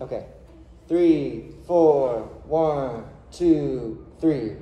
Okay. Three, four, one, two, three.